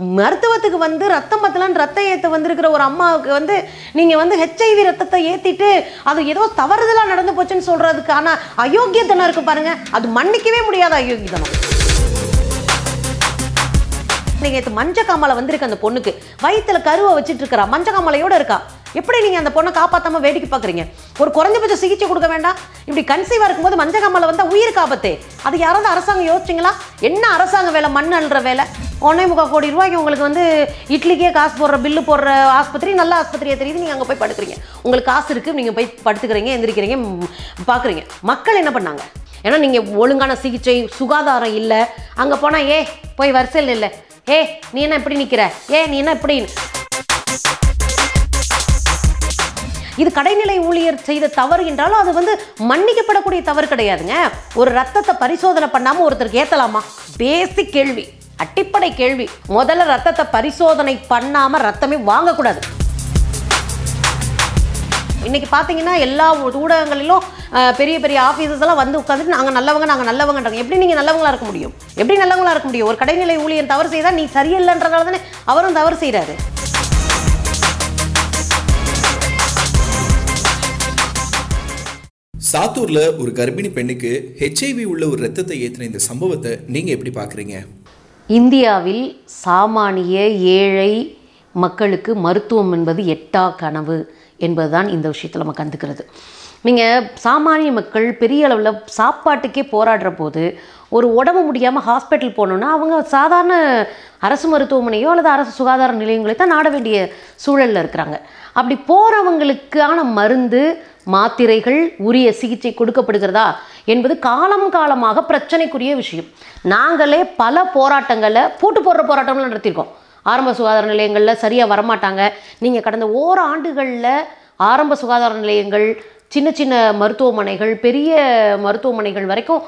மருத்துவத்துக்கு வந்து ரத்தம் பத்தலன்னு ரத்தம் ஏற்ற வந்திருக்கிற ஒரு அம்மாவுக்கு வந்து நீங்கள் வந்து ஹெச்ஐவி ரத்தத்தை ஏற்றிட்டு அது ஏதோ தவறுதலாக நடந்து போச்சுன்னு சொல்கிறதுக்கான அயோக்கியத்தனம் இருக்கு பாருங்க. அது மன்னிக்கவே முடியாத அயோக்கியத்தனம். நேற்று மஞ்ச காமாலை வந்திருக்கு அந்த பொண்ணுக்கு. வயிற்றுல கருவை வச்சுட்டு இருக்கிறா. மஞ்ச இருக்கா. எப்படி நீங்கள் அந்த பொண்ணை காப்பாற்றாமல் வேடிக்கை பார்க்குறீங்க ஒரு குறைஞ்சபட்ச சிகிச்சை கொடுக்க வேண்டாம். இப்படி கன்சீவாக இருக்கும்போது மஞ்ச காமலை வந்தால் உயிருக்கு ஆபத்து. அது யாராவது அரசாங்கம் யோசிச்சிங்களா? என்ன அரசாங்க வேலை? மண் அள்ளுற வேலை. ஒன்றே முக்கால் கோடி ரூபாய்க்கு உங்களுக்கு வந்து இட்லிக்கே காசு போடுற பில்லு போடுற ஆஸ்பத்திரி நல்ல ஆஸ்பத்திரியை தெரியுது. நீங்கள் அங்கே போய் படுக்கிறீங்க. உங்களுக்கு காசு இருக்குது நீங்கள் போய் படுத்துக்கிறீங்க எந்திரிக்கிறீங்க பார்க்குறீங்க மக்கள் என்ன பண்ணாங்க? ஏன்னா நீங்கள் ஒழுங்கான சிகிச்சை சுகாதாரம் இல்லை. அங்கே போனால் ஏ போய் வரிசையில் இல்லை. ஏ நீ என்ன இப்படி நிக்கிற? ஏ நீ என்ன இப்படி இது கடைநிலை ஊழியர் செய்த தவறு என்றாலும் அது வந்து மன்னிக்கப்படக்கூடிய தவறு கிடையாதுங்க. ஒரு ரத்தத்தை பரிசோதனை பண்ணாமல் ஒருத்தருக்கு ஏத்தலாமா? பேசிக் கேள்வி அடிப்படை கேள்வி. முதல்ல ரத்தத்தை பரிசோதனை பண்ணாம ரத்தமே வாங்கக்கூடாது. இன்னைக்கு பார்த்தீங்கன்னா எல்லா ஊடகங்களிலும் பெரிய பெரிய ஆஃபீஸஸ் எல்லாம் வந்து உட்காந்துட்டு நாங்கள் நல்லவங்க நாங்கள் நல்லவங்கன்றாங்க. எப்படி நீங்கள் நல்லவங்களா இருக்க முடியும்? எப்படி நல்லவங்களா இருக்க முடியும்? ஒரு கடைநிலை ஊழியர் தவறு செய்தா நீ சரியில்லைன்றதால தானே அவரும் தவறு செய்கிறாரு சாத்தூர்ல ஒரு கர்ப்பிணி பெண்ணுக்கு ஹெச்ஐவி உள்ள ஒரு ரத்தத்தை ஏற்றின இந்த சம்பவத்தை நீங்க எப்படி பாக்குறீங்க? இந்தியாவில் சாமானிய ஏழை மக்களுக்கு மருத்துவம் என்பது எட்டா கனவு. என்பதுதான் இந்த விஷயத்தில் நம்ம கண்டுக்கிறது. நீங்கள் சாமானிய மக்கள் பெரிய அளவில் சாப்பாட்டுக்கே போராடுற போது ஒரு உடம்பு முடியாமல் ஹாஸ்பிட்டல் போகணுன்னா அவங்க சாதாரண அரசு மருத்துவமனையோ அல்லது அரசு சுகாதார நிலையங்களை தான் நாட வேண்டிய சூழலில் இருக்கிறாங்க. அப்படி போகிறவங்களுக்கான மருந்து மாத்திரைகள் உரிய சிகிச்சை கொடுக்கப்படுகிறதா என்பது காலம் காலமாக பிரச்சனைக்குரிய விஷயம். நாங்களே பல போராட்டங்களை பூட்டு போடுற போராட்டம்லாம் நடத்தியிருக்கோம். ஆரம்ப சுகாதார நிலையங்களில் சரியாக வரமாட்டாங்க. நீங்கள் கடந்த ஓராண்டுகளில் ஆரம்ப சுகாதார நிலையங்கள் சின்ன சின்ன மருத்துவமனைகள் பெரிய மருத்துவமனைகள் வரைக்கும்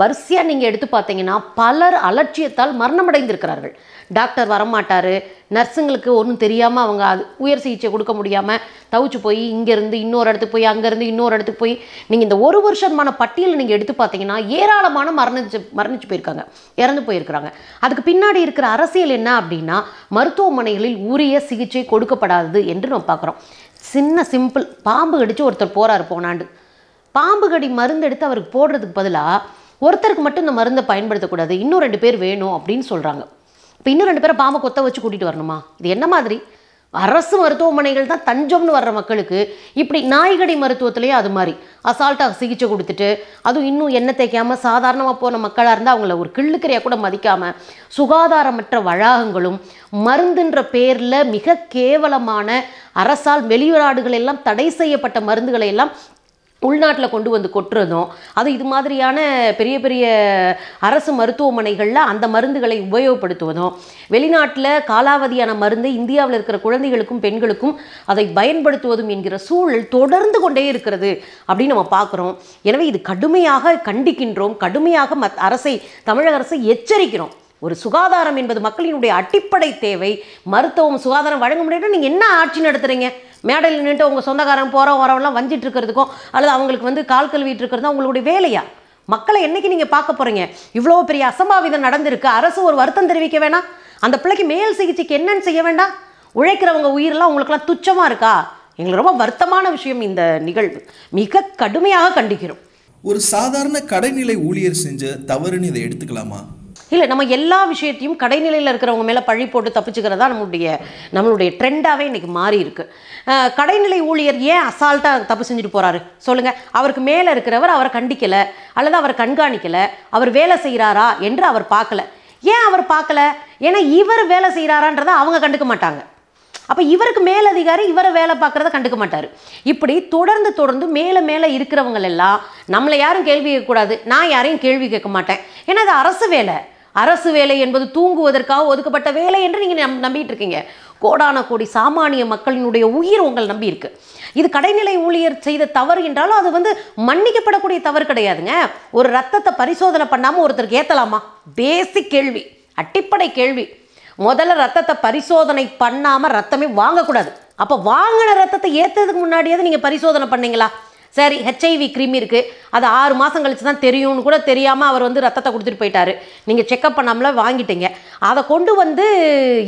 வரிசையாக நீங்கள் எடுத்து பார்த்தீங்கன்னா பலர் அலட்சியத்தால் மரணமடைந்திருக்கிறார்கள். டாக்டர் வரமாட்டார். நர்ஸுங்களுக்கு ஒன்றும் தெரியாமல் அவங்க அது உயர் சிகிச்சை கொடுக்க முடியாமல் தவிச்சு போய் இங்கேருந்து இன்னொரு இடத்துக்கு போய் அங்கேருந்து இன்னொரு இடத்துக்கு போய் நீங்கள் இந்த ஒரு வருஷமான பட்டியலை நீங்கள் எடுத்து பார்த்தீங்கன்னா ஏராளமான மரணிச்சு மரணிச்சு போயிருக்காங்க. இறந்து போயிருக்கிறாங்க. அதுக்கு பின்னாடி இருக்கிற அரசியல் என்ன அப்படின்னா மருத்துவமனைகளில் உரிய சிகிச்சை கொடுக்கப்படாதது என்று நம்ம பார்க்குறோம். சின்ன சிம்பிள் பாம்பு கடிச்சு ஒருத்தர் போகிறாரு போனாண்டு. பாம்பு கடி மருந்து எடுத்து அவருக்கு போடுறதுக்கு பதிலாக ஒருத்தருக்கு மட்டும் இந்த மருந்தை பயன்படுத்தக்கூடாது இன்னும் ரெண்டு பேர் வேணும் அப்படின்னு சொல்கிறாங்க இப்போ இன்னும் ரெண்டு பேரை பாம்பை கொத்த வச்சு கூட்டிகிட்டு வரணுமா? இது என்ன மாதிரி? அரசு மருத்துவமனைகள் தான் தஞ்சம்னு வர்ற மக்களுக்கு இப்படி நாய்கடி மருத்துவத்திலேயே அது மாதிரி. அசால்ட்டாக சிகிச்சை கொடுத்துட்டு அதுவும் இன்னும் எண்ணெய் தேய்க்காமல் சாதாரணமாக போன மக்களாக இருந்தால் அவங்கள ஒரு கிள்ளுக்கரையாக கூட மதிக்காமல் சுகாதாரமற்ற வளாகங்களும் மருந்துன்ற பேரில் மிக கேவலமான அரசால் வெளிநாடுகள் தடை செய்யப்பட்ட மருந்துகளை எல்லாம் உள்நாட்டில் கொண்டு வந்து கொட்டுறதும் அது இது மாதிரியான பெரிய பெரிய அரசு மருத்துவமனைகளில் அந்த மருந்துகளை உபயோகப்படுத்துவதும் வெளிநாட்டில் காலாவதியான மருந்து இந்தியாவில் இருக்கிற குழந்தைகளுக்கும் பெண்களுக்கும் அதை பயன்படுத்துவதும் என்கிற சூழல் தொடர்ந்து கொண்டே இருக்கிறது அப்படின்னு நம்ம பார்க்குறோம் எனவே இது கடுமையாக கண்டிக்கின்றோம் கடுமையாக மத் அரசை தமிழக அரசை எச்சரிக்கிறோம். ஒரு சுகாதாரம் என்பது மக்களினுடைய அடிப்படை தேவை. மருத்துவம் சுகாதாரம் வழங்க முடியும்னா நீங்கள் என்ன ஆட்சி நடத்துகிறீங்க மேடையில் நின்றுட்டு உங்கள் சொந்தக்காரன் போகிறோம் வரவெல்லாம் வஞ்சிட்டு இருக்கிறதுக்கும் அல்லது அவங்களுக்கு வந்து கால் கழுவிட்டு இருக்கிறது உங்களுடைய வேலையா? மக்களை என்னைக்கு நீங்கள் பார்க்க போகிறீங்க இவ்வளோ பெரிய அசம்பாவிதம் நடந்திருக்கு. அரசு ஒரு வருத்தம் தெரிவிக்க வேணாம். அந்த பிள்ளைக்கு மேல் சிகிச்சைக்கு என்னன்னு செய்ய வேண்டாம். உழைக்கிறவங்க உயிரெல்லாம் உங்களுக்கெல்லாம் துச்சமாக இருக்கா? எங்களுக்கு ரொம்ப வருத்தமான விஷயம் இந்த நிகழ்வு. மிக கடுமையாக கண்டிக்கிறோம். ஒரு சாதாரண கடைநிலை ஊழியர் செஞ்ச தவறுன்னு இதை எடுத்துக்கலாமா? இல்லை நம்ம எல்லா விஷயத்தையும் கடைநிலையில் இருக்கிறவங்க மேலே பழி போட்டு தப்பிச்சுக்கிறதா நம்மளுடைய நம்மளுடைய ட்ரெண்டாகவே இன்றைக்கி மாறி இருக்குது கடைநிலை ஊழியர் ஏன் அசால்ட்டாக தப்பு செஞ்சுட்டு போகிறாரு சொல்லுங்கள் அவருக்கு மேலே இருக்கிறவர் அவரை கண்டிக்கலை அல்லது அவர் கண்காணிக்கலை அவர் வேலை செய்கிறாரா என்று அவர் பார்க்கல. ஏன் அவர் பார்க்கல? ஏன்னா இவர் வேலை செய்கிறாரான்றதை அவங்க கண்டுக்க மாட்டாங்க. அப்போ இவருக்கு மேலதிகாரி இவரை வேலை பார்க்குறத கண்டுக்க மாட்டார். இப்படி தொடர்ந்து தொடர்ந்து மேலே மேலே இருக்கிறவங்க எல்லாம் நம்மளை யாரும் கேள்வி கேட்கக்கூடாது நான் யாரையும் கேள்வி கேட்க மாட்டேன். ஏன்னா அது அரசு வேலை. அரசு வேலை என்பது தூங்குவதற்காக ஒதுக்கப்பட்ட வேலை என்று நீங்கள் நம் நம்பிட்டு இருக்கீங்க. கோடான கோடி சாமானிய மக்களினுடைய உயிர் உங்கள் நம்பி இருக்கு. இது கடைநிலை ஊழியர் செய்த தவறு என்றாலும் அது வந்து மன்னிக்கப்படக்கூடிய தவறு கிடையாதுங்க. ஒரு ரத்தத்தை பரிசோதனை பண்ணாமல் ஒருத்தருக்கு ஏற்றலாமா பேசிக் கேள்வி. அடிப்படை கேள்வி. முதல்ல ரத்தத்தை பரிசோதனை பண்ணாமல் ரத்தமே வாங்கக்கூடாது. அப்போ வாங்கின ரத்தத்தை ஏற்றதுக்கு முன்னாடியாவது நீங்கள் பரிசோதனை பண்ணீங்களா? சரி ஹெச்ஐவி கிருமி இருக்குது அது ஆறு மாதம் கழிச்சு தான் தெரியும்னு கூட தெரியாமல் அவர் வந்து ரத்தத்தை கொடுத்துட்டு போயிட்டாரு. நீங்கள் செக்கப் பண்ணாமல வாங்கிட்டீங்க. அதை கொண்டு வந்து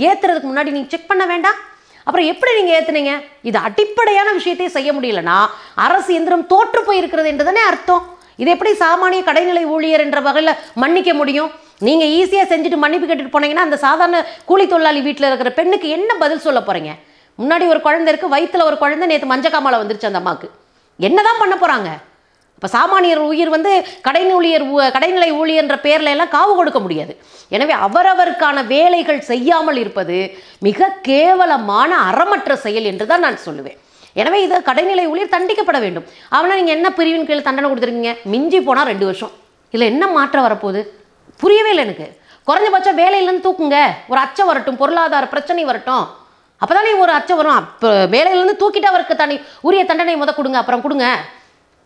ஏற்றுறதுக்கு முன்னாடி நீங்கள் செக் பண்ண வேண்டாம்? அப்புறம் எப்படி நீங்கள் ஏற்றுனீங்க இது அடிப்படையான விஷயத்தையும் செய்ய முடியலன்னா அரசு எந்திரம் தோற்று போயிருக்கிறது என்று தானே அர்த்தம். இது எப்படி சாமானிய கடைநிலை ஊழியர் என்ற வகையில் மன்னிக்க முடியும்? நீங்கள் ஈஸியாக செஞ்சுட்டு மன்னிப்பு கேட்டுட்டு போனீங்கன்னா அந்த சாதாரண கூலி தொழிலாளி வீட்டில் இருக்கிற பெண்ணுக்கு என்ன பதில் சொல்ல போகிறீங்க முன்னாடி ஒரு குழந்தை இருக்குது வயிற்றுல ஒரு குழந்தை நேற்று மஞ்சக்காமலை வந்துருச்சு அந்த அம்மாவுக்கு. என்னதான் பண்ண போகிறாங்க இப்போ சாமானியர் உயிர் வந்து கடைநிலை ஊழியர் ஊ- கடைநிலை ஊழியர்ன்ற பேரில் எல்லாம் காவு கொடுக்க முடியாது. எனவே அவரவருக்கான வேலைகள் செய்யாமல் இருப்பது மிக கேவலமான அறமற்ற செயல் என்று தான் நான் சொல்லுவேன். எனவே இது கடைநிலை ஊழியர் தண்டிக்கப்பட வேண்டும். அவனால் நீங்கள் என்ன பிரிவின் கீழ் தண்டனை கொடுத்துருக்கீங்க? மிஞ்சி போனால் ரெண்டு வருஷம். இதில் என்ன மாற்றம் வரப்போகுது? புரியவே இல்லை எனக்கு. குறைஞ்சபட்சம் வேலையிலேருந்து தூக்குங்க. ஒரு அச்சம் வரட்டும் பொருளாதார பிரச்சனை வரட்டும். அப்பதானே ஒரு அச்சம் வரும். அப்போ வேலையிலேருந்து தூக்கிட்டு அவருக்கு தனி உரிய தண்டனை முத கொடுங்க அப்புறம் கொடுங்க.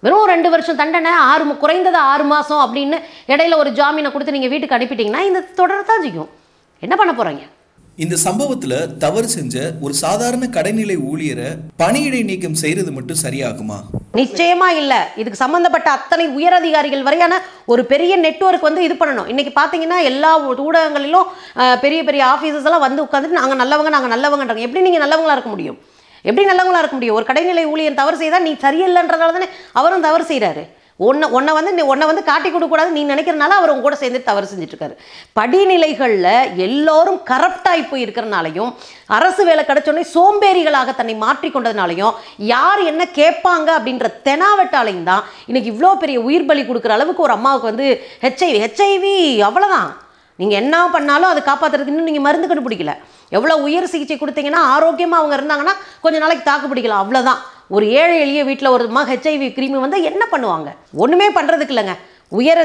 வெறும் ரெண்டு வருஷம் தண்டனை ஆறு குறைந்தது ஆறு மாதம் அப்படின்னு இடையில ஒரு ஜாமீனை கொடுத்து நீங்கள் வீட்டுக்கு அனுப்பிட்டீங்கன்னா இந்த தொடரத்தான் செய்யும் என்ன பண்ண போகிறீங்க இந்த சம்பவத்துல தவறு செஞ்ச ஒரு சாதாரண கடைநிலை ஊழியரை பணியிடை நீக்கம் செய்யறது மட்டும் சரியாகுமா? நிச்சயமா இல்ல. இதுக்கு சம்பந்தப்பட்ட அத்தனை உயர் அதிகாரிகள் வரையான ஒரு பெரிய நெட்வொர்க் வந்து இது பண்ணணும். இன்னைக்கு பாத்தீங்கன்னா எல்லா ஊடகங்களிலும் பெரிய பெரிய ஆஃபீஸர்ஸ் எல்லாம் வந்து உட்காந்துட்டு நாங்க நல்லவங்க நாங்க நல்லவங்கன்றாங்க. எப்படி நீங்க நல்லவங்களா இருக்க முடியும்? எப்படி நல்லவங்களா இருக்க முடியும்? ஒரு கடைநிலை ஊழியர் தவறு செய்தா நீ சரியில்லைன்றதால தானே அவரும் தவறு செய்கிறாரு உன்னை உன்னை வந்து நீ- உன்னை வந்து காட்டி கொடுக்கக்கூடாது நீ நினைக்கிறனால அவர் உங்க கூட சேர்ந்து தவறு செஞ்சுட்டு படிநிலைகளில் எல்லோரும் கரப்டாகி போய் இருக்கிறனாலையும் அரசு வேலை கிடைச்சோடனே சோம்பேறிகளாக தன்னை மாற்றிக்கொண்டதுனாலையும் யார் என்ன கேட்பாங்க அப்படின்ற தெனாவட்டாலையும் தான் இன்னைக்கு இவ்வளோ பெரிய உயிர் பலி கொடுக்குற அளவுக்கு ஒரு அம்மாவுக்கு வந்து ஹெச்ஐவி ஹெச்ஐவி அவ்வளோதான் நீங்கள் என்ன பண்ணாலும் அதை காப்பாற்றுறதுக்கு இன்னும் நீங்கள் மருந்து கண்டுபிடிக்கல. எவ்வளோ உயர் சிகிச்சை கொடுத்தீங்கன்னா ஆரோக்கியமாக அவங்க இருந்தாங்கன்னா கொஞ்சம் நாளைக்கு தாக்கு பிடிக்கலாம். அவ்வளோதான் ஒரு ஏழை எளிய வீட்டில் ஒரு ஹெச்ஐவி கிருமி வந்தால் என்ன பண்ணுவாங்க? ஒன்றுமே பண்ணுறதுக்கு இல்லைங்க. உயர்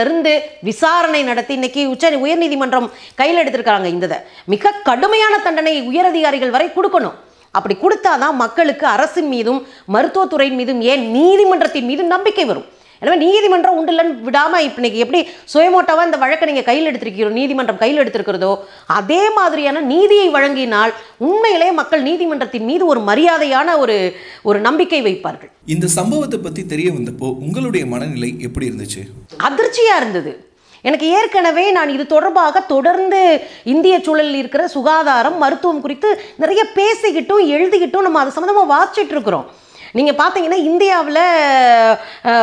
இருந்து விசாரணை நடத்தி இன்னைக்கு உச்ச உயர்நீதிமன்றம் கையில் எடுத்திருக்காங்க இந்த இதை. மிக கடுமையான தண்டனை உயரதிகாரிகள் வரை கொடுக்கணும். அப்படி கொடுத்தாதான் மக்களுக்கு அரசின் மீதும் மருத்துவத்துறையின் மீதும் ஏன் நீதிமன்றத்தின் மீதும் நம்பிக்கை வரும். எனவே நீதிமன்றம் உண்டு இல்லைன்னு விடாமல் இப்போ இன்னைக்கு எப்படி சுயமோட்டாவாக இந்த வழக்கை நீங்கள் கையில் எடுத்திருக்கிறோம் நீதிமன்றம் கையில் எடுத்திருக்கிறதோ அதே மாதிரியான நீதியை வழங்கினால் உண்மையிலே மக்கள் நீதிமன்றத்தின் மீது ஒரு மரியாதையான ஒரு ஒரு நம்பிக்கை வைப்பார்கள். இந்த சம்பவத்தை பத்தி தெரிய வந்தப்போ உங்களுடைய மனநிலை எப்படி இருந்துச்சு? அதிர்ச்சியாக இருந்தது. எனக்கு ஏற்கனவே நான் இது தொடர்பாக தொடர்ந்து இந்திய சூழலில் இருக்கிற சுகாதாரம் மருத்துவம் குறித்து நிறைய பேசிக்கிட்டும் எழுதிக்கிட்டும் நம்ம அது சம்மந்தமாக வாசிச்சுட்டு இருக்கிறோம். நீங்கள் பார்த்தீங்கன்னா இந்தியாவில்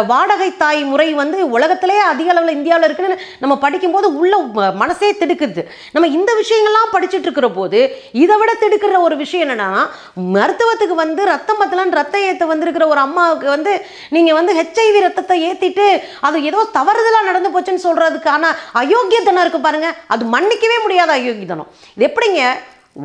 வாடகை தாய் முறை வந்து உலகத்திலே அதிக அளவில் இந்தியாவில் இருக்குன்னு நம்ம படிக்கும்போது உள்ள மனசே திடுக்குது. நம்ம இந்த விஷயங்கள்லாம் படிச்சுட்டு இருக்கிற போது இதை விட திடுக்கிற ஒரு விஷயம் என்னன்னா மருத்துவத்துக்கு வந்து ரத்தம் பத்தலான்னு ரத்த ஏற்ற வந்திருக்கிற ஒரு அம்மாவுக்கு வந்து நீங்கள் வந்து ஹெச்ஐவி ரத்தத்தை ஏற்றிட்டு அது ஏதோ தவறுதலாக நடந்து போச்சுன்னு சொல்கிறதுக்கான அயோக்கியத்தனம் இருக்குது பாருங்கள் அது மன்னிக்கவே முடியாத அயோக்கியத்தனம். இது எப்படிங்க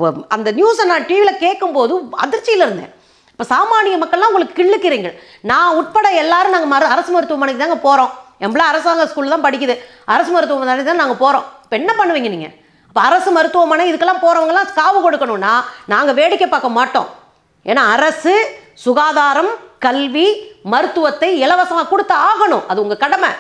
வ- அந்த நியூஸை நான் டிவியில் கேட்கும்போது அதிர்ச்சியில் இருந்தேன். இப்போ சாமானிய மக்கள்லாம் உங்களுக்கு கிள்ளுக்கிறீங்க. நான் உட்பட எல்லாரும் நாங்கள் மரு அரசு மருத்துவமனைக்கு தாங்க போகிறோம் எம்பளா அரசாங்க ஸ்கூல் தான் படிக்குது. அரசு மருத்துவமனை தான் நாங்கள் போகிறோம் இப்போ என்ன பண்ணுவீங்க நீங்கள் இப்போ அரசு மருத்துவமனை இதுக்கெல்லாம் போகிறவங்கலாம் காவு கொடுக்கணும்னா நாங்கள் வேடிக்கை பார்க்க மாட்டோம். ஏன்னா அரசு சுகாதாரம் கல்வி மருத்துவத்தை இலவசமாக கொடுத்து ஆகணும். அது உங்கள் கடமை.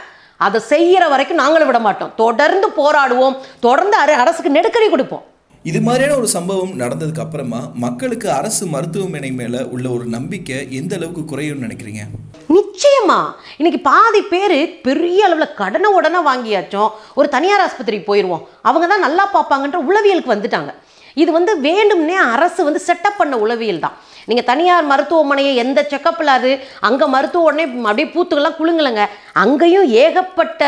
அதை செய்கிற வரைக்கும் நாங்களும் விட மாட்டோம். தொடர்ந்து போராடுவோம். தொடர்ந்து அரசுக்கு நெருக்கடி கொடுப்போம். இது மாதிரியான ஒரு சம்பவம் நடந்ததுக்கு அப்புறமா மக்களுக்கு அரசு மருத்துவமனை மேல உள்ள ஒரு நம்பிக்கை எந்த அளவுக்கு குறையும்னு நினைக்கிறீங்க? நிச்சயமா. இன்னைக்கு பாதி பேர் பெரிய அளவில் கடனை உடனே வாங்கியாச்சும். ஒரு தனியார் ஆஸ்பத்திரிக்கு போயிடுவோம் அவங்க தான் நல்லா பார்ப்பாங்கன்ற உளவியலுக்கு வந்துட்டாங்க. இது வந்து வேண்டும்னே அரசு வந்து செட்டப் பண்ண உளவியல் தான். நீங்கள் தனியார் மருத்துவமனையை எந்த செக்கப் இல்லாது அங்கே மருத்துவ உடனே அப்படியே பூத்துக்கெல்லாம் குழுங்கலைங்க அங்கேயும் ஏகப்பட்ட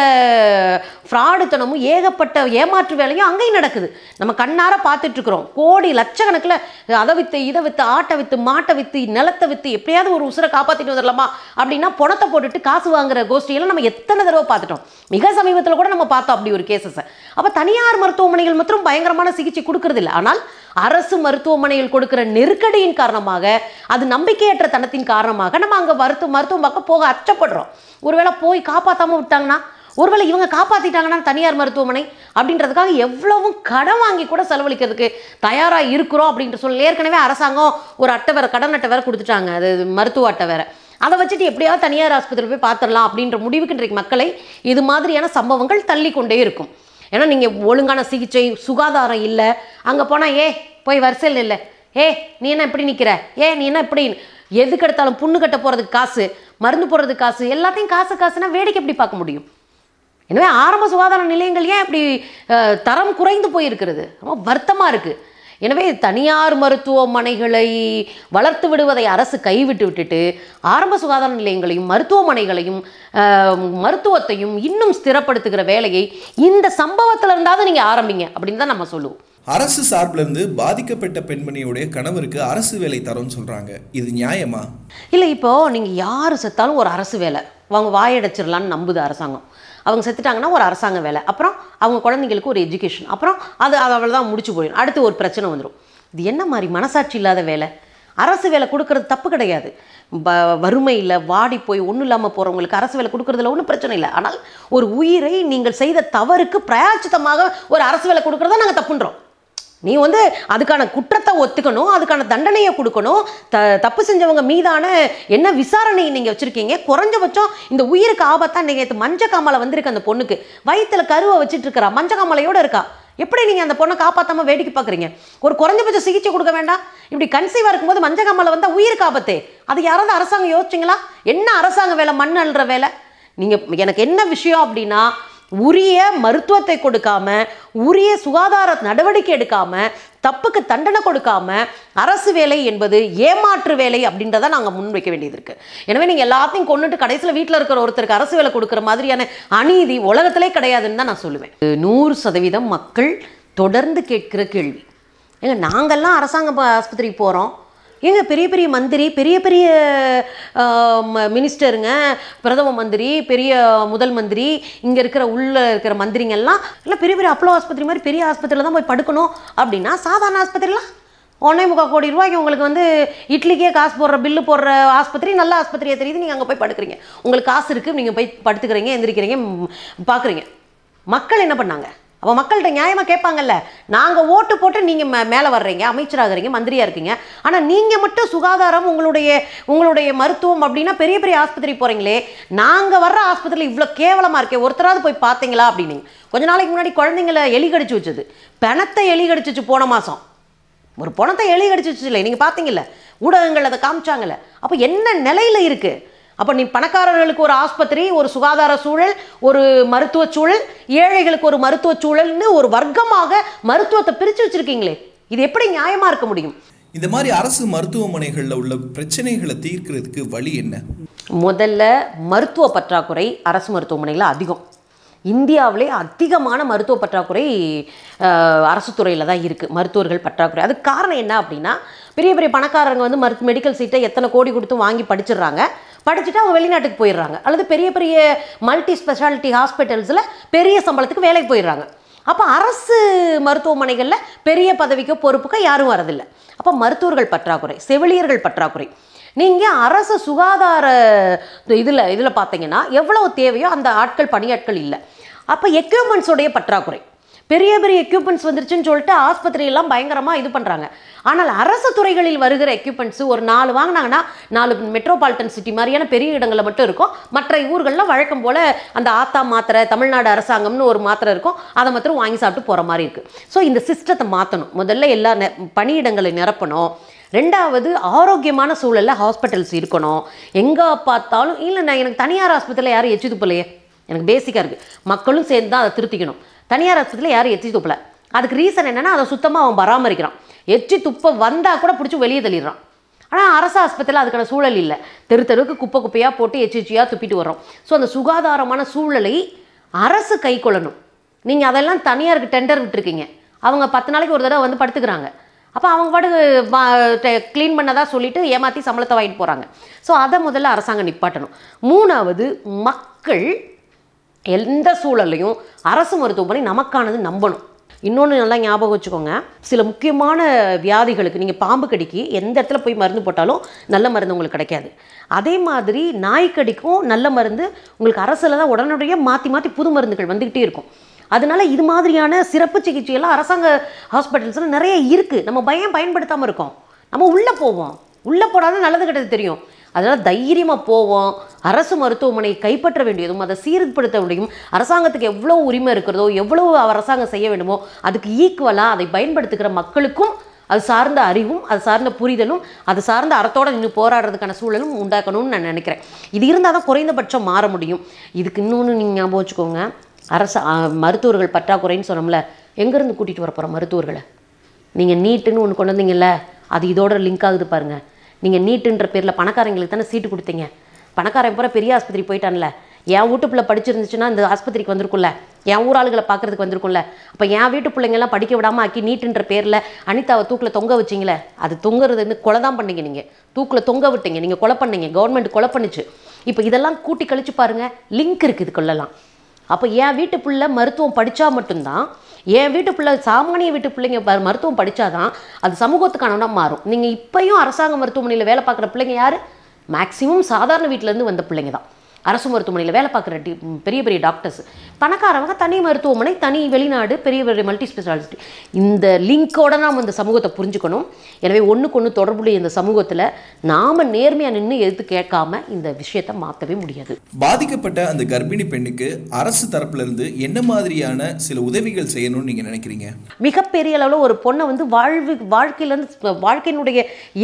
ஃப்ராடுத்தனமும் ஏகப்பட்ட ஏமாற்று வேலையும் அங்கேயும் நடக்குது. நம்ம கண்ணார பார்த்துட்ருக்குறோம். கோடி லட்சக்கணக்கில் அதை விற்று இதை விற்று ஆட்டை விற்று மாட்டை விற்று நிலத்தை விற்று எப்படியாவது ஒரு உசுரை காப்பாற்றிட்டு வந்துடலாமா அப்படின்னா பணத்தை போட்டுட்டு காசு வாங்குற கோஷ்டியெல்லாம் நம்ம எத்தனை தடவை பார்த்துட்டோம். மிக சமீபத்தில் கூட நம்ம பார்த்தோம் அப்படி ஒரு கேசஸை அப்போ தனியார் மருத்துவமனைகள் மற்றும் பயங்கரமான சிகிச்சை கொடுக்கறது இல்லை ஆனால் அரசு மருத்துவமனையில் கொடுக்கிற நெருக்கடியின் காரணமாக அது நம்பிக்கையற்ற தனத்தின் காரணமாக நம்ம அங்கே மருத்துவ மருத்துவம் பக்கம் போக அச்சப்படுறோம். ஒருவேளை போய் காப்பாற்றாமல் விட்டாங்கன்னா ஒருவேளை இவங்க காப்பாற்றிட்டாங்கன்னா தனியார் மருத்துவமனை அப்படின்றதுக்காக எவ்வளவும் கடன் வாங்கி கூட செலவழிக்கிறதுக்கு தயாராக இருக்கிறோம் அப்படின்ற சொல்ல ஏற்கனவே அரசாங்கம் ஒரு அட்டை வேற கடன் அட்டை வேற கொடுத்துட்டாங்க. அது மருத்துவ அட்டை வேற. அதை வச்சுட்டு எப்படியாவது தனியார் ஆஸ்பத்திரியில் போய் பார்த்துடலாம் அப்படின்ற முடிவுக்கு இன்றைக்கு மக்களை இது மாதிரியான சம்பவங்கள் தள்ளி கொண்டே இருக்கும். ஏன்னா நீங்கள் ஒழுங்கான சிகிச்சை சுகாதாரம் இல்லை. அங்கே போனால் ஏ போய் வரிசையில் இல்லை ஏ நீ என்ன இப்படி நிற்கிற ஏ நீ என்ன இப்படி எதுக்கு எடுத்தாலும் புண்ணு கட்ட போகிறதுக்கு காசு மருந்து போடுறதுக்கு காசு எல்லாத்தையும் காசு காசுனா வேடிக்கை எப்படி பார்க்க முடியும்? எனவே ஆரம்ப சுகாதார நிலையங்கள் ஏன் இப்படி தரம் குறைந்து போயிருக்கிறது? ரொம்ப வருத்தமாக இருக்குது எனவே தனியார் மருத்துவமனைகளை வளர்த்து விடுவதை அரசு கைவிட்டு விட்டுட்டு ஆரம்ப சுகாதார நிலையங்களையும் மருத்துவமனைகளையும் மருத்துவத்தையும் இன்னும் ஸ்திரப்படுத்துகிற வேலையை இந்த சம்பவத்துல இருந்தாவது நீங்கள் ஆரம்பிங்க அப்படின்னு தான் நம்ம சொல்லுவோம். அரசு சார்பில் இருந்து பாதிக்கப்பட்ட பெண்மணியுடைய கணவருக்கு அரசு வேலை தரோன்னு சொல்றாங்க. இது நியாயமா? இல்லை இப்போது நீங்கள் யார் செத்தாலும் ஒரு அரசு வேலை. அவங்க வாயடைச்சிடலான்னு நம்புது அரசாங்கம். அவங்க செத்துட்டாங்கன்னா ஒரு அரசாங்க வேலை. அப்புறம் அவங்க குழந்தைங்களுக்கு ஒரு எஜுகேஷன் அப்புறம் அது அவ்வளோதான் முடிச்சு போயிடும். அடுத்து ஒரு பிரச்சனை வந்துடும் இது என்ன மாதிரி மனசாட்சி இல்லாத வேலை? அரசு வேலை கொடுக்கறது தப்பு கிடையாது. ப வறுமையில் வாடி போய் ஒன்றும் இல்லாமல் போகிறவங்களுக்கு அரசு வேலை கொடுக்கறதுல ஒன்றும் பிரச்சனை இல்லை. ஆனால் ஒரு உயிரை நீங்கள் செய்த தவறுக்கு பிரயாச்சித்தமாக ஒரு அரசு வேலை கொடுக்குறத நாங்கள் தப்புன்றோம். நீ வந்து அதுக்கான குற்றத்தை ஒத்துக்கணும் அதுக்கான தண்டனையை கொடுக்கணும். த தப்பு செஞ்சவங்க மீதான என்ன விசாரணை நீங்கள் வச்சுருக்கீங்க? குறைஞ்சபட்சம் இந்த உயிருக்கு ஆபத்தாக நீங்கள் மஞ்ச காமலை வந்திருக்கு அந்த பொண்ணுக்கு. வயிற்றில் கருவை வச்சுட்டு இருக்கிறா மஞ்ச இருக்கா. எப்படி நீங்கள் அந்த பொண்ணை காப்பாற்றாமல் வேடிக்கை பார்க்குறீங்க ஒரு குறைஞ்சபட்ச சிகிச்சை கொடுக்க வேண்டாம்? இப்படி கன்சீவாக இருக்கும்போது மஞ்ச காமலை வந்தால் உயிருக்கு ஆபத்து. அது யாராவது அரசாங்கம் யோசிச்சிங்களா? என்ன அரசாங்க வேலை? மண் அள்ளுற வேலை? நீங்கள் எனக்கு என்ன விஷயம் அப்படின்னா உரிய மருத்துவத்தை கொடுக்காம உரிய சுகாதார நடவடிக்கை எடுக்காம தப்புக்கு தண்டனை கொடுக்காம அரசு வேலை என்பது ஏமாற்று வேலை அப்படின்றத நாங்கள் முன்வைக்க வேண்டியது இருக்கு. எனவே நீங்கள் எல்லாத்தையும் கொண்டுட்டு கடைசியில் வீட்டில் இருக்கிற ஒருத்தருக்கு அரசு வேலை கொடுக்குற மாதிரியான அநீதி உலகத்திலே கிடையாதுன்னு தான் நான் சொல்லுவேன். நூறு சதவீதம் மக்கள் தொடர்ந்து கேட்கிற கேள்வி. ஏங்க நாங்கள்லாம் அரசாங்க ஆஸ்பத்திரிக்கு போகிறோம் ஏங்க பெரிய பெரிய மந்திரி பெரிய பெரிய ம- மினிஸ்டருங்க பிரதம மந்திரி பெரிய முதல் மந்திரி இங்கே இருக்கிற உள்ள இருக்கிற மந்திரிங்கெல்லாம் இல்லை பெரிய பெரிய அப்பளோ ஆஸ்பத்திரி மாதிரி பெரிய ஆஸ்பத்திரியில் தான் போய் படுக்கணும். அப்படின்னா சாதாரண ஆஸ்பத்திரிலாம். ஒன்றே முக்கால் கோடி ரூபாய்க்கு உங்களுக்கு வந்து இட்லிக்கே காசு போடுற பில்லு போடுற ஆஸ்பத்திரி நல்ல ஆஸ்பத்திரியாக தெரியுது நீங்கள் அங்கே போய் படுக்கிறீங்க. உங்களுக்கு காசு இருக்குது நீங்கள் போய் படுத்துக்கிறீங்க எந்திரிக்கிறீங்க பார்க்குறீங்க. மக்கள் என்ன பண்ணாங்க? அப்போ மக்கள்கிட்ட நியாயமாக கேட்பாங்கல்ல? நாங்கள் ஓட்டு போட்டு நீங்கள் மே மேலே வர்றீங்க அமைச்சராகிறீங்க மந்திரியாக இருக்கீங்க. ஆனால் நீங்கள் மட்டும் சுகாதாரம் உங்களுடைய உங்களுடைய மருத்துவம் அப்படின்னா பெரிய பெரிய ஆஸ்பத்திரி போகிறீங்களே நாங்கள் வர்ற ஆஸ்பத்திரியில் இவ்வளோ கேவலமாக இருக்கே ஒருத்தராவது போய் பார்த்தீங்களா அப்படின்னு கொஞ்ச நாளைக்கு முன்னாடி குழந்தைங்கள எலி கடிச்சு வச்சது. பிணத்தை எலி கடிச்சிச்சு போன மாதம் ஒரு பணத்தை எலி கடிச்சிச்சு இல்லை நீங்கள் பார்த்தீங்கல்ல ஊடகங்கள் அதை காமிச்சாங்கல்ல. அப்போ என்ன நிலையில் இருக்குது அப்போ நீ பணக்காரர்களுக்கு ஒரு ஆஸ்பத்திரி ஒரு சுகாதார சூழல் ஒரு மருத்துவ சூழல் ஏழைகளுக்கு ஒரு மருத்துவ சூழல்னு ஒரு வர்க்கமாக மருத்துவத்தை பிரித்து வச்சிருக்கீங்களே இது எப்படி நியாயமாக இருக்க முடியும்? இந்த மாதிரி அரசு மருத்துவமனைகளில் உள்ள பிரச்சனைகளை தீர்க்கிறதுக்கு வழி என்ன? முதல்ல மருத்துவ பற்றாக்குறை அரசு மருத்துவமனையில் அதிகம். இந்தியாவிலே அதிகமான மருத்துவ பற்றாக்குறை அரசு துறையில் தான் இருக்குது மருத்துவர்கள் பற்றாக்குறை. அதுக்கு காரணம் என்ன அப்படின்னா பெரிய பெரிய பணக்காரங்க வந்து மருத்து மெடிக்கல் சீட்டை எத்தனை கோடி கொடுத்து வாங்கி படிச்சிடுறாங்க. படிச்சுட்டு அவங்க வெளிநாட்டுக்கு போயிடுறாங்க. அல்லது பெரிய பெரிய மல்டி ஸ்பெஷாலிட்டி ஹாஸ்பிட்டல்ஸில் பெரிய சம்பளத்துக்கு வேலைக்கு போயிடுறாங்க. அப்போ அரசு மருத்துவமனைகளில் பெரிய பதவிக்கோ பொறுப்புக்கோ யாரும் வரதில்லை. அப்போ மருத்துவர்கள் பற்றாக்குறை செவிலியர்கள் பற்றாக்குறை. நீங்கள் அரசு சுகாதார இதில் இதில் பார்த்தீங்கன்னா எவ்வளோ தேவையோ அந்த ஆட்கள் பணியாட்கள் இல்லை. அப்போ எக்யூப்மெண்ட்ஸோடைய பற்றாக்குறை. பெரிய பெரிய எக்யூப்மெண்ட்ஸ் வந்துருச்சுன்னு சொல்லிட்டு ஆஸ்பத்திரியெல்லாம் பயங்கரமாக இது பண்ணுறாங்க ஆனால் அரசு துறைகளில் வருகிற எக்யூப்மெண்ட்ஸ் ஒரு நாலு வாங்கினாங்கன்னா நாலு மெட்ரோபாலிட்டன் சிட்டி மாதிரியான பெரிய இடங்களில் மட்டும் இருக்கும். மற்ற ஊர்களில் வழக்கம் போல் அந்த ஆத்தா மாத்திரை தமிழ்நாடு அரசாங்கம்னு ஒரு மாத்திரை இருக்கும். அதை மாத்திரம் வாங்கி சாப்பிட்டு போகிற மாதிரி இருக்குது ஸோ இந்த சிஸ்டத்தை மாற்றணும் முதல்ல எல்லா நெ பணியிடங்களை நிரப்பணும். ரெண்டாவது ஆரோக்கியமான சூழலில் ஹாஸ்பிட்டல்ஸ் இருக்கணும். எங்கே பார்த்தாலும் இல்லை நான் எனக்கு தனியார் ஆஸ்பத்திரியில் யாரும் எச்சி துப்பலையே எனக்கு பேசிக்காக இருக்குது மக்களும் சேர்ந்து தான் அதை திருத்திக்கணும். தனியார் ஆஸ்பத்திரியில் யாரும் எச்சி துப்பலை. அதுக்கு ரீசன் என்னென்னா அதை சுத்தமாக அவன் பராமரிக்கிறான். எச்சி துப்ப வந்தால் கூட பிடிச்சி வெளியே தள்ளிடுறான். ஆனால் அரசு ஆஸ்பத்திரியில் அதுக்கான சூழல் இல்லை. தெரு தெருவுக்கு குப்பை குப்பையாக போட்டு எச்சி எச்சியாக துப்பிட்டு வர்றோம். ஸோ அந்த சுகாதாரமான சூழலை அரசு கை கொள்ளணும். நீங்கள் அதெல்லாம் தனியாருக்கு டெண்டர் விட்டுருக்கீங்க. அவங்க பத்து நாளைக்கு ஒரு தடவை வந்து படுத்துக்கிறாங்க. அப்போ அவங்க பாட்டு க்ளீன் பண்ணதாக சொல்லிட்டு ஏமாற்றி சம்பளத்தை வாங்கிட்டு போகிறாங்க ஸோ அதை முதல்ல அரசாங்கம் நிப்பாட்டணும். மூணாவது மக்கள் எந்த சூழல்லையும் அரசு மருத்துவமனை நமக்கானது நம்பணும். இன்னொன்று நல்லா ஞாபகம் வச்சுக்கோங்க. சில முக்கியமான வியாதிகளுக்கு நீங்கள் பாம்பு கடிக்கு எந்த இடத்துல போய் மருந்து போட்டாலும் நல்ல மருந்து உங்களுக்கு கிடைக்காது. அதே மாதிரி நாய்க்கடிக்கும் நல்ல மருந்து உங்களுக்கு அரசில் தான் உடனடியாக மாற்றி மாற்றி புது மருந்துகள் வந்துக்கிட்டே இருக்கும். அதனால இது மாதிரியான சிறப்பு சிகிச்சையெல்லாம் அரசாங்க ஹாஸ்பிட்டல்ஸில் நிறைய இருக்குது நம்ம பயம் பயன்படுத்தாமல் இருக்கோம். நம்ம உள்ளே போவோம். உள்ளே போடாத நல்லது கெட்டது தெரியும். அதனால் தைரியமாக போவோம். அரசு மருத்துவமனையை கைப்பற்ற வேண்டியதும் அதை சீர்படுத்த முடியும் அரசாங்கத்துக்கு எவ்வளோ உரிமை இருக்கிறதோ எவ்வளோ அரசாங்கம் செய்ய வேண்டுமோ அதுக்கு ஈக்குவலாக அதை பயன்படுத்துகிற மக்களுக்கும் அது சார்ந்த அறிவும் அது சார்ந்த புரிதலும் அது சார்ந்த அறத்தோட நின்று போராடுறதுக்கான சூழலும் உண்டாக்கணும்னு நான் நினைக்கிறேன். இது இருந்தால் தான் குறைந்தபட்சம் மாற முடியும். இதுக்கு இன்னொன்று நீங்கள் ஞாபகம் வச்சுக்கோங்க. அரசு மருத்துவர்கள் பற்றாக்குறைன்னு சொன்னோம்ல எங்கேருந்து கூட்டிகிட்டு வர போகிறோம் மருத்துவர்களை? நீங்கள் நீட்டுன்னு ஒன்று கொண்டு வந்தீங்கல்ல அது இதோட லிங்க் ஆகுது பாருங்கள் நீங்கள் நீட்டுன்ற பேரில் பணக்காரங்களுக்கு தானே சீட்டு கொடுத்தீங்க. பணக்காரன் பூரா பெரிய ஆஸ்பத்திரி போயிட்டான்ல. என் வீட்டு பிள்ளை படிச்சிருந்துச்சுன்னா இந்த ஆஸ்பத்திரிக்கு வந்திருக்கும்ல. என் ஊராளுகளை பார்க்கறதுக்கு வந்திருக்கும்ல. அப்போ என் வீட்டு பிள்ளைங்கெல்லாம் படிக்க விடாமல் ஆக்கி நீட்டுன்ற பேரில் அனிதாவை தூக்கில் தொங்க வச்சிங்களே. அது தொங்குறது வந்து கொலை தான் பண்ணீங்க நீங்கள் தூக்கில் தொங்க விட்டீங்க. நீங்கள் கொலை பண்ணீங்க. கவர்மெண்ட் கொலை பண்ணுச்சு. இப்போ இதெல்லாம் கூட்டி கழிச்சு பாருங்கள் லிங்க் இருக்குது இதுக்குள்ளலாம் அப்போ என் வீட்டு பிள்ளை மருத்துவம் படித்தா மட்டும்தான் என் வீட்டு பிள்ளை சாமானிய வீட்டு பிள்ளைங்க ப- மருத்துவம் படித்தாதான் அது சமூகத்துக்கான மாறும். நீங்கள் இப்பயும் அரசாங்க மருத்துவமனையில் வேலை பார்க்குற பிள்ளைங்க யார்? மேக்ஸிமம் சாதாரண வீட்டிலேருந்து வந்த பிள்ளைங்க தான். அரசு மருத்துவமனையில் வேலை பார்க்குற டி பெரிய பெரிய டாக்டர்ஸ் பணக்காரவங்க தனி மருத்துவமனை தனி வெளிநாடு பெரிய பெரிய மல்டி ஸ்பெஷாலிட்டி இந்த லிங்கோட நாம் இந்த சமூகத்தை புரிஞ்சுக்கணும். எனவே ஒன்றுக்கு ஒன்று தொடர்புடைய இந்த சமூகத்தில் நாம் நேர்மையாக நின்று எதிர்த்து கேட்காம இந்த விஷயத்தை மாற்றவே முடியாது. பாதிக்கப்பட்ட அந்த கர்ப்பிணி பெண்ணுக்கு அரசு தரப்புல இருந்து என்ன மாதிரியான சில உதவிகள் செய்யணும்னு நீங்க நினைக்கிறீங்க? மிகப்பெரிய அளவில் ஒரு பொண்ணை வந்து வாழ்வு வாழ்க்கையிலேருந்து வாழ்க்கையினுடைய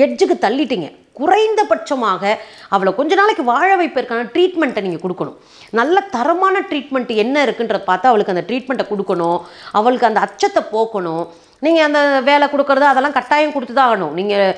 எட்ஜுக்கு தள்ளிட்டீங்க. குறைந்தபட்சமாக அவளை கொஞ்ச நாளைக்கு வாழ வைப்பதற்கான ட்ரீட்மெண்ட்டை நீங்கள் கொடுக்கணும். நல்ல தரமான ட்ரீட்மெண்ட் என்ன இருக்குன்றத பார்த்து அவளுக்கு அந்த ட்ரீட்மெண்ட்டை கொடுக்கணும். அவளுக்கு அந்த அச்சத்தை போக்கணும். நீங்கள் அந்த வேலை கொடுக்குறது அதெல்லாம் கட்டாயம் கொடுத்து தான் ஆகணும் நீங்கள்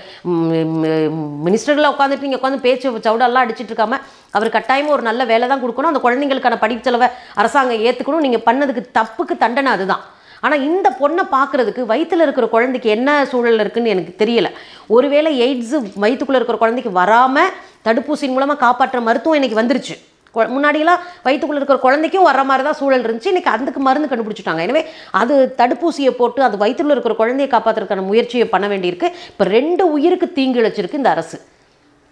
மினிஸ்டரில் உட்காந்துட்டு நீங்கள் உட்காந்து பேச்சு சவுடெல்லாம் அடிச்சிட்டு இருக்காம அவர் கட்டாயமாக ஒரு நல்ல வேலை தான் கொடுக்கணும். அந்த குழந்தைங்களுக்கான படிப்பு செலவை அரசாங்கம் ஏற்றுக்கணும் நீங்கள் பண்ணதுக்கு தப்புக்கு தண்டனை அதுதான். ஆனால் இந்த பொண்ணை பார்க்குறதுக்கு வயிற்றில் இருக்கிற குழந்தைக்கு என்ன சூழல் இருக்குன்னு எனக்கு தெரியலை. ஒருவேளை எய்ட்ஸு வயிற்றுக்குள்ளே இருக்கிற குழந்தைக்கு வராமல் தடுப்பூசியின் மூலமாக காப்பாற்றுற மருத்துவம் இன்னைக்கு வந்துருச்சு. கொ- முன்னாடியெல்லாம் வயிற்றுக்குள்ளே இருக்கிற குழந்தைக்கும் வர மாதிரி தான் சூழல் இருந்துச்சு. இன்றைக்கி அதுக்கு மருந்து கண்டுபிடிச்சிட்டாங்க. எனவே அது தடுப்பூசியை போட்டு அது வயிற்றுல இருக்கிற குழந்தையை காப்பாற்றுறதுக்கான முயற்சியை பண்ண வேண்டியிருக்கு. இப்போ ரெண்டு உயிருக்கு தீங்கு இழைச்சிருக்கு இந்த அரசு.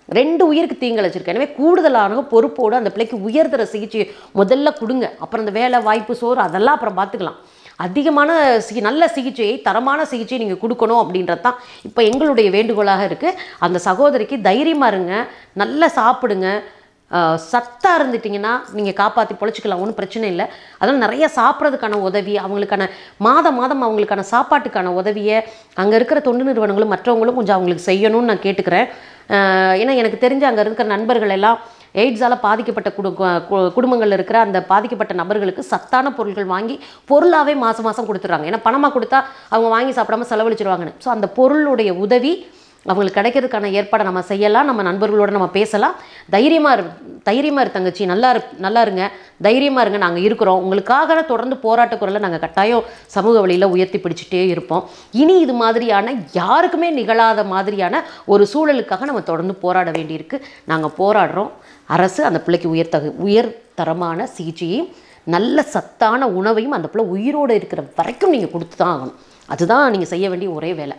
ரெண்டு உயிருக்கு தீங்கிழைச்சிருக்கு. எனவே கூடுதலான பொறுப்போடு அந்த பிள்ளைக்கு உயர்தர சிகிச்சையை முதல்ல கொடுங்க. அப்புறம் அந்த வேலை வாய்ப்பு சோறு அதெல்லாம் அப்புறம் பார்த்துக்கலாம். அதிகமான சிகி நல்ல சிகிச்சையை தரமான சிகிச்சையை நீங்கள் கொடுக்கணும் அப்படின்றது தான் இப்போ எங்களுடைய வேண்டுகோளாக இருக்குது அந்த சகோதரிக்கு தைரியமாக இருங்க நல்லா சாப்பிடுங்க. சத்தாக இருந்துட்டிங்கன்னா நீங்கள் காப்பாற்றி பொழைச்சிக்கலாம் ஒன்றும் பிரச்சனை இல்லை. அதனால் நிறைய சாப்பிட்றதுக்கான உதவி அவங்களுக்கான மாதம் மாதம் அவங்களுக்கான சாப்பாட்டுக்கான உதவியை அங்கே இருக்கிற தொண்டு நிறுவனங்களும் மற்றவங்களும் கொஞ்சம் அவங்களுக்கு செய்யணும்னு நான் கேட்டுக்கிறேன். ஏன்னா எனக்கு தெரிஞ்ச அங்கே இருக்கிற நண்பர்கள் எல்லாம் எய்ட்ஸால் பாதிக்கப்பட்ட குடு கு- இருக்கிற அந்த பாதிக்கப்பட்ட நபர்களுக்கு சத்தான பொருட்கள் வாங்கி பொருளாகவே மாதம் மாதம் கொடுத்துட்றாங்க. ஏன்னா பணமாக கொடுத்தா அவங்க வாங்கி சாப்பிடாம செலவழிச்சிருவாங்கன்னு. ஸோ அந்த பொருளுடைய உதவி அவங்களுக்கு கிடைக்கிறதுக்கான ஏற்பாடை நம்ம செய்யலாம். நம்ம நண்பர்களோட நம்ம பேசலாம். தைரியமாக இரு தைரியமாக இரு தங்கச்சி. நல்லா இரு நல்லா இருங்க. தைரியமாக இருங்க. நாங்கள் இருக்கிறோம். உங்களுக்காக தொடர்ந்து போராட்ட குரலை நாங்கள் கட்டாயம் சமூக வழியில் உயர்த்தி பிடிச்சிட்டே இருப்போம். இனி இது மாதிரியான யாருக்குமே நிகழாத மாதிரியான ஒரு சூழலுக்காக நம்ம தொடர்ந்து போராட வேண்டியிருக்கு. நாங்கள் போராடுறோம். அரசு அந்த பிள்ளைக்கு உயர்த்தகு உயர் தரமான சிகிச்சையையும் நல்ல சத்தான உணவையும் அந்த பிள்ளை உயிரோடு இருக்கிற வரைக்கும் நீங்கள் கொடுத்து தான் ஆகணும். அதுதான் நீங்கள் செய்ய வேண்டிய ஒரே வேலை.